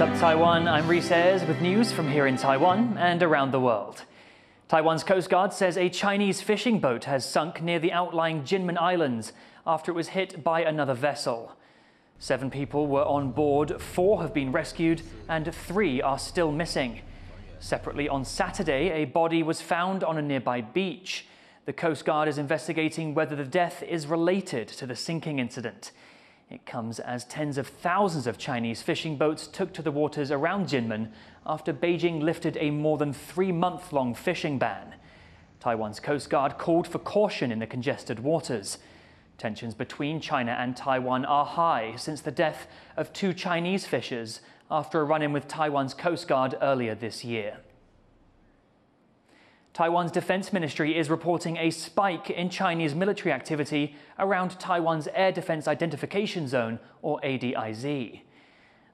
What's up, Taiwan? I'm Reece Ayers with news from here in Taiwan and around the world. Taiwan's Coast Guard says a Chinese fishing boat has sunk near the outlying Jinmen Islands after it was hit by another vessel. Seven people were on board, four have been rescued, and three are still missing. Separately, on Saturday, a body was found on a nearby beach. The Coast Guard is investigating whether the death is related to the sinking incident. It comes as tens of thousands of Chinese fishing boats took to the waters around Jinmen after Beijing lifted a more than three month long fishing ban. Taiwan's Coast Guard called for caution in the congested waters. Tensions between China and Taiwan are high since the death of two Chinese fishers after a run in with Taiwan's Coast Guard earlier this year. Taiwan's defense ministry is reporting a spike in Chinese military activity around Taiwan's Air Defense Identification Zone, or ADIZ.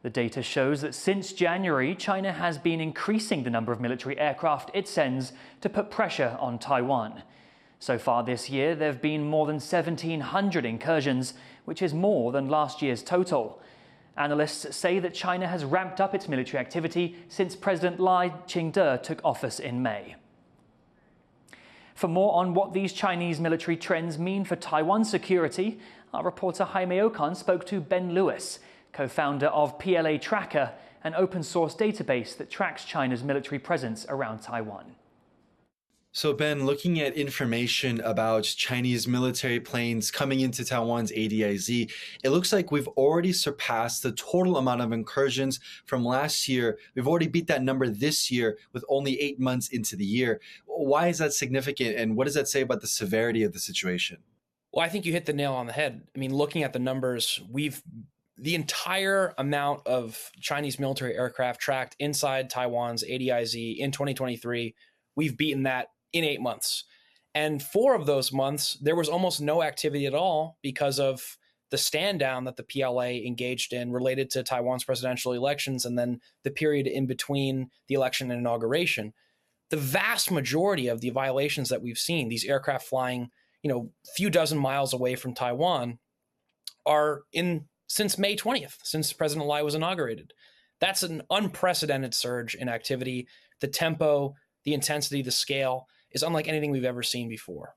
The data shows that since January, China has been increasing the number of military aircraft it sends to put pressure on Taiwan. So far this year, there have been more than 1,700 incursions, which is more than last year's total. Analysts say that China has ramped up its military activity since President Lai Ching-te took office in May. For more on what these Chinese military trends mean for Taiwan's security, our reporter Jaime Ocon spoke to Ben Lewis, co-founder of PLA Tracker, an open source database that tracks China's military presence around Taiwan. So, Ben, looking at information about Chinese military planes coming into Taiwan's ADIZ, it looks like we've already surpassed the total amount of incursions from last year. We've already beat that number this year with only eight months into the year. Why is that significant, and what does that say about the severity of the situation? Well, I think you hit the nail on the head. I mean, looking at the numbers, we've the entire amount of Chinese military aircraft tracked inside Taiwan's ADIZ in 2023, we've beaten that in eight months. And four of those months, there was almost no activity at all because of the stand down that the PLA engaged in related to Taiwan's presidential elections and then the period in between the election and inauguration. The vast majority of the violations that we've seen, these aircraft flying, you know, few dozen miles away from Taiwan, are in since May 20th, since President Lai was inaugurated. That's an unprecedented surge in activity. The tempo, the intensity, the scale is unlike anything we've ever seen before.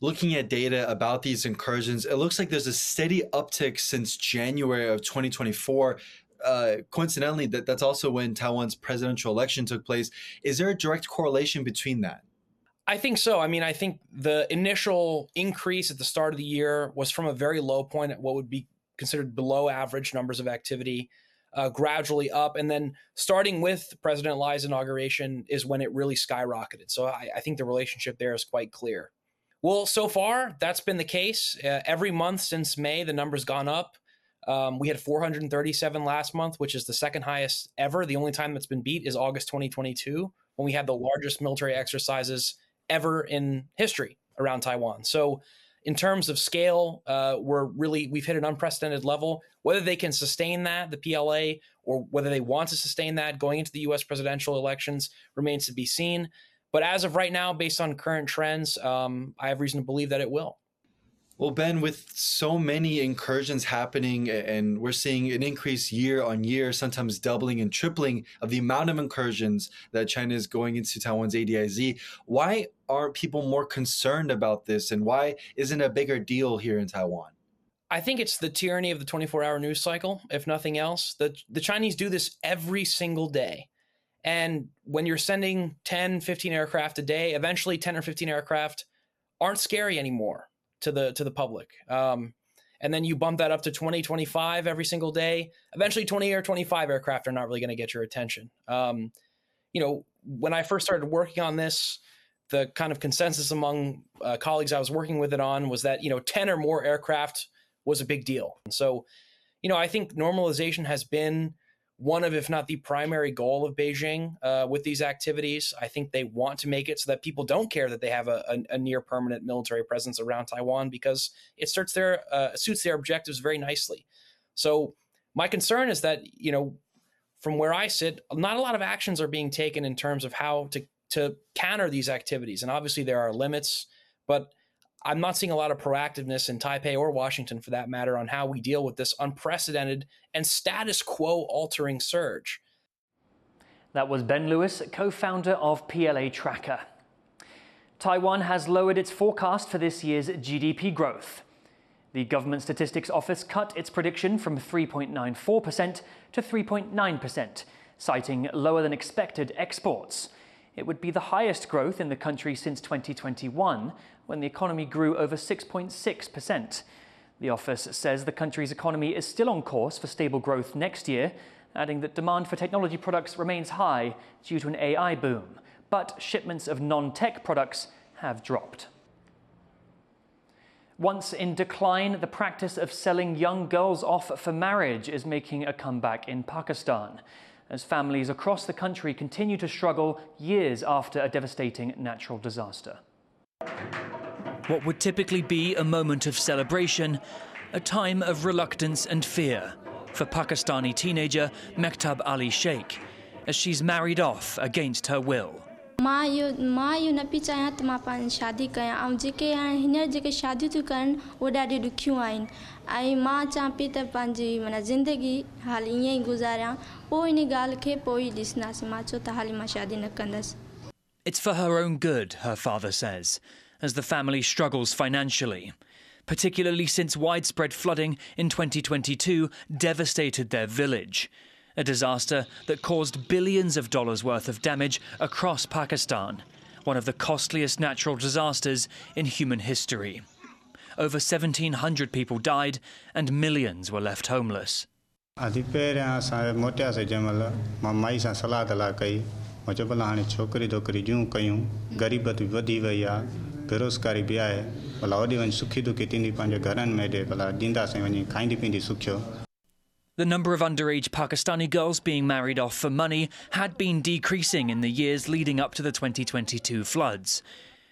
Looking at data about these incursions, it looks like there's a steady uptick since January of 2024. Uh, coincidentally, that, that's also when Taiwan's presidential election took place. Is there a direct correlation between that? I think so. I mean, I think the initial increase at the start of the year was from a very low point at what would be considered below average numbers of activity uh, gradually up. And then starting with President Lai's inauguration is when it really skyrocketed. So I, I, think the relationship there is quite clear. Well, so far, that's been the case. Uh, every month since May, the number's gone up. Um, we had 437 last month, which is the second highest ever. The only time that's been beat is August 2022, when we had the largest military exercises ever in history around Taiwan. So in terms of scale, uh, we're really we've hit an unprecedented level. Whether they can sustain that, the PLA, or whether they want to sustain that going into the U.S. presidential elections remains to be seen. But as of right now, based on current trends, um, I have reason to believe that it will. Well, Ben, with so many incursions happening, and we're seeing an increase year on year, sometimes doubling and tripling of the amount of incursions that China is going into Taiwan's ADIZ, why aren't people more concerned about this? And why isn't a bigger deal here in Taiwan? I think it's the tyranny of the 24 hour news cycle, if nothing else. The, the Chinese do this every single day. And when you're sending 10, 15 aircraft a day, eventually 10 or 15 aircraft aren't scary anymore to the to the public. Um, and then you bump that up to 20, 25 every single day. Eventually, 20 or 25 aircraft are not really going to get your attention. Um, you know, when I first started working on this, the kind of consensus among uh, colleagues I was working with it on was that you know 10 or more aircraft was a big deal. And so, you know, I think normalization has been one of, if not the primary goal of Beijing uh, with these activities. I think they want to make it so that people don't care that they have a, a, a near permanent military presence around Taiwan because it suits their uh, suits their objectives very nicely. So my concern is that you know, from where I sit, not a lot of actions are being taken in terms of how to to counter these activities, and obviously there are limits, but I'm not seeing a lot of proactiveness in Taipei or Washington, for that matter, on how we deal with this unprecedented and status quo altering surge. That was Ben Lewis, co founder of PLA Tracker. Taiwan has lowered its forecast for this year's GDP growth. The Government Statistics Office cut its prediction from 3.94% to 3.9%, citing lower than expected exports. It would be the highest growth in the country since 2021, when the economy grew over 6.6%. The office says the country's economy is still on course for stable growth next year, adding that demand for technology products remains high due to an AI boom, but shipments of non tech products have dropped. Once in decline, the practice of selling young girls off for marriage is making a comeback in Pakistan as families across the country continue to struggle years after a devastating natural disaster. What would typically be a moment of celebration, a time of reluctance and fear for Pakistani teenager Mektab Ali Sheikh, as she's married off against her will. मां इहो मां इहो न पई चाहियां त मां पंहिंजी शादी कयां ऐं जेके हाणे हींअर जेके शादियूं थियूं कनि उहे ॾाढियूं ॾुखियूं आहिनि ऐं मां चाहियां पई त पंहिंजी माना ज़िंदगी हाली ईअं ई गुज़ारियां पोइ इन ॻाल्हि खे पोइ ई ॾिसंदासीं मां चयो त हाली मां शादी न कंदसि It's for her own good, her father says, as the family struggles financially, particularly since widespread flooding in 2022 devastated their village a disaster that caused billions of dollars worth of damage across Pakistan, one of the costliest natural disasters in human history. Over 1,700 people died and millions were left homeless. बेरोज़गारी बि आहे भला होॾे वञी सुखी दुखी थींदी पंहिंजे घरनि में ॾे भला ॾींदासीं वञी खाईंदी पींदी सुखियो the number of underage Pakistani girls being married off for money had been decreasing in the years leading up to the 2022 floods.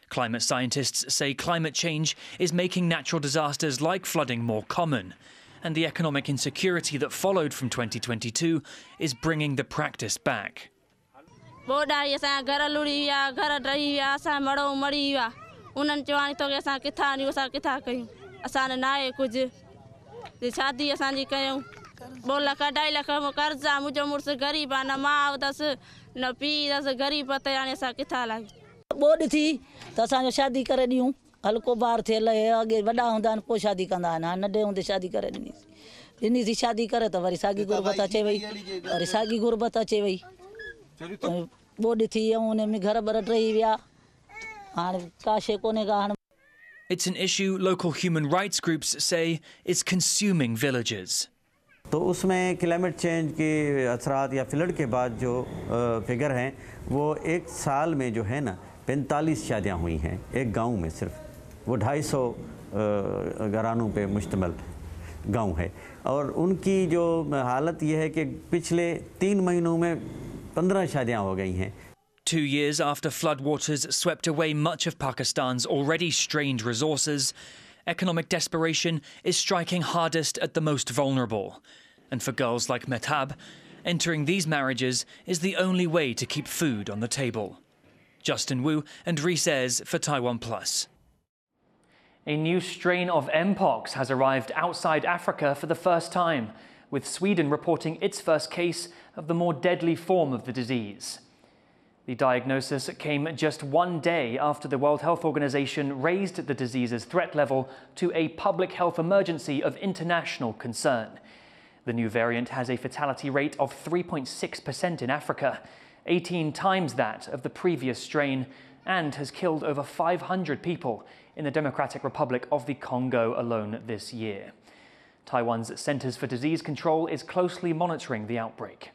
Climate scientists say climate change is making natural disasters like flooding more common, and the economic insecurity that followed from 2022 is bringing the practice back. बोला कढाई लख कर्ज आहे मुंहिंजो मुड़ुसु ग़रीब आहे न Maui अथसि न पीउ अथसि ग़रीब त हाणे असां किथां लाॻी ॿोॾि थी त असांजो शादी करे ॾियूं हल्को ॿार थियल अॻे वॾा हूंदा आहिनि पोइ शादी कंदा आहिनि हाणे नंढे हूंदे शादी करे ॾिनीसीं ॾिनीसीं शादी करे त वरी साॻी गुरबत अचे वई वरी साॻी गुरबत अचे वई ॿोॾि थी ऐं उन में घर ॿर टही विया हाणे का शइ कोन्हे का हाणे It's an issue local human rights groups say is consuming villages. तो उसमें क्लाइमेट चेंज के असरात या फ्लड के बाद जो फिगर हैं वो एक साल में जो है ना पैंतालीस शादियाँ हुई हैं एक गाँव में सिर्फ़। वो ढाई सौ घरानों पे मुश्तमल गाँव है। और उनकी जो हालत ये है कि पिछले तीन महीनों में पंद्रह शादियाँ हो गई हैं। Two years after floodwaters swept away much of Pakistan's already strained resources, economic desperation is striking hardest at the most vulnerable. And for girls like Metab, entering these marriages is the only way to keep food on the table. Justin Wu and Reece for Taiwan Plus. A new strain of Mpox has arrived outside Africa for the first time, with Sweden reporting its first case of the more deadly form of the disease. The diagnosis came just one day after the World Health Organization raised the disease's threat level to a public health emergency of international concern. The new variant has a fatality rate of 3.6% in Africa, 18 times that of the previous strain, and has killed over 500 people in the Democratic Republic of the Congo alone this year. Taiwan's Centers for Disease Control is closely monitoring the outbreak.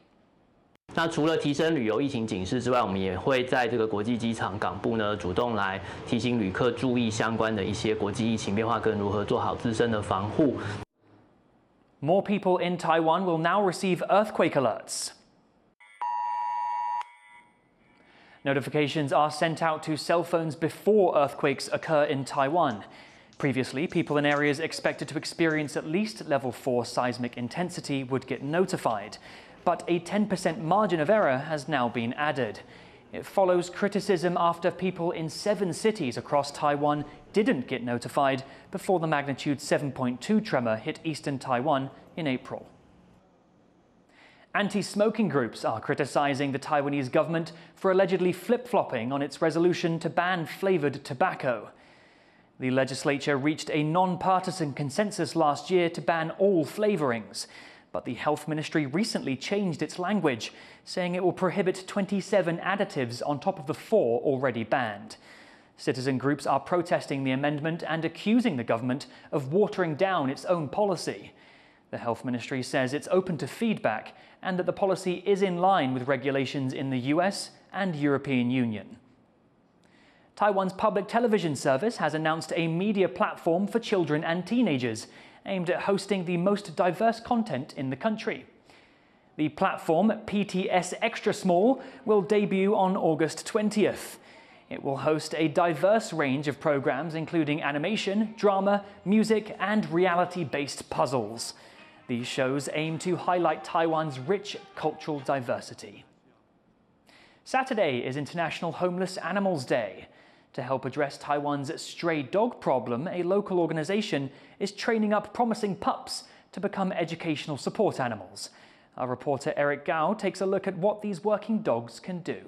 那除了提升旅游疫情警示之外，我们也会在这个国际机场港部呢，主动来提醒旅客注意相关的一些国际疫情变化，跟如何做好自身的防护。More people in Taiwan will now receive earthquake alerts. Notifications are sent out to cell phones before earthquakes occur in Taiwan. Previously, people in areas expected to experience at least level 4 seismic intensity would get notified but a 10% margin of error has now been added. It follows criticism after people in seven cities across Taiwan didn't get notified before the magnitude 7.2 tremor hit eastern Taiwan in April. Anti smoking groups are criticizing the Taiwanese government for allegedly flip flopping on its resolution to ban flavored tobacco. The legislature reached a non partisan consensus last year to ban all flavorings, but the Health Ministry recently changed its language, saying it will prohibit 27 additives on top of the four already banned. Citizen groups are protesting the amendment and accusing the government of watering down its own policy. The Health Ministry says it's open to feedback and that the policy is in line with regulations in the US and European Union. Taiwan's public television service has announced a media platform for children and teenagers aimed at hosting the most diverse content in the country. The platform, PTS Extra Small, will debut on August 20th. It will host a diverse range of programs, including animation, drama, music, and reality based puzzles. These shows aim to highlight Taiwan's rich cultural diversity. Saturday is International Homeless Animals Day. To help address Taiwan's stray dog problem, a local organization is training up promising pups to become educational support animals. Our reporter Eric Gao takes a look at what these working dogs can do.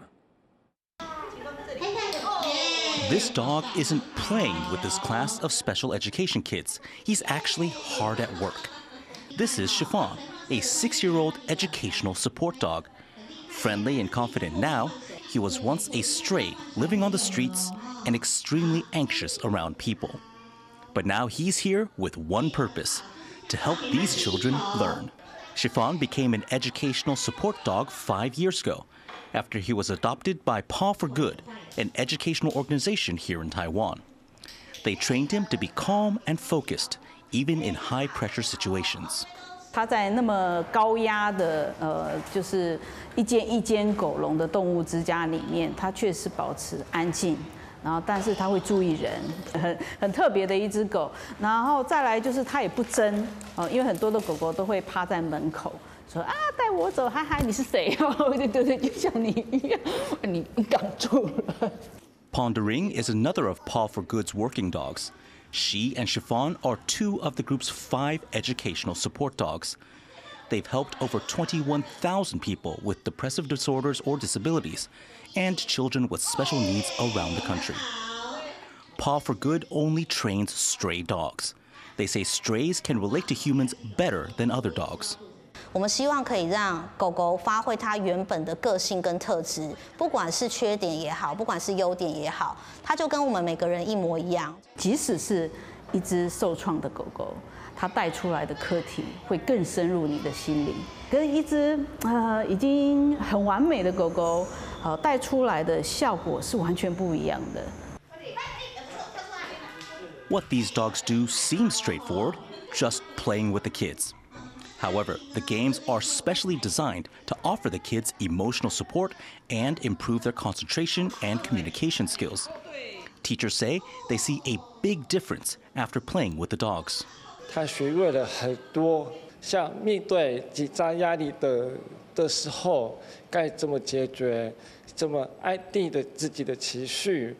This dog isn't playing with this class of special education kids. He's actually hard at work. This is Chiffon, a six year old educational support dog. Friendly and confident now, he was once a stray living on the streets and extremely anxious around people. But now he's here with one purpose to help these children learn. Chiffon became an educational support dog five years ago after he was adopted by Paw for Good, an educational organization here in Taiwan. They trained him to be calm and focused, even in high pressure situations. 它在那么高压的呃，就是一间一间狗笼的动物之家里面，它确实保持安静。然后，但是它会注意人，很很特别的一只狗。然后再来就是它也不争哦，因为很多的狗狗都会趴在门口说啊，带我走，嗨嗨，你是谁？对对对，就像你一样，你你挡住了。Pondering is another of Paw for Good's working dogs. She and Chiffon are two of the group's five educational support dogs. They've helped over 21,000 people with depressive disorders or disabilities and children with special needs around the country. Paw for Good only trains stray dogs. They say strays can relate to humans better than other dogs. 我们希望可以让狗狗发挥它原本的个性跟特质，不管是缺点也好，不管是优点也好，它就跟我们每个人一模一样。即使是一只受创的狗狗，它带出来的课题会更深入你的心灵，跟一只呃已经很完美的狗狗，呃带出来的效果是完全不一样的。What these dogs do seems straightforward, just playing with the kids. However, the games are specially designed to offer the kids emotional support and improve their concentration and communication skills. Teachers say they see a big difference after playing with the dogs. 他学会了很多，像面对紧张压力的的时候，该怎么解决，怎么安定的自己的情绪。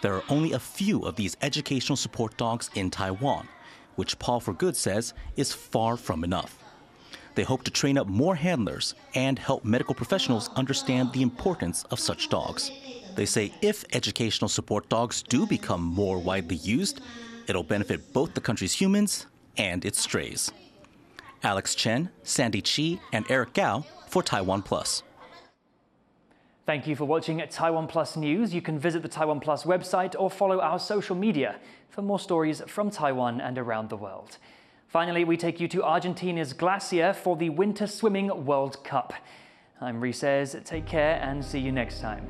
There are only a few of these educational support dogs in Taiwan, which Paw for Good says is far from enough. They hope to train up more handlers and help medical professionals understand the importance of such dogs. They say if educational support dogs do become more widely used, it'll benefit both the country's humans and its strays. Alex Chen, Sandy Chi, and Eric Gao for Taiwan Plus. Thank you for watching Taiwan Plus News. You can visit the Taiwan Plus website or follow our social media for more stories from Taiwan and around the world. Finally, we take you to Argentina's Glacier for the Winter Swimming World Cup. I'm Reece. Take care and see you next time.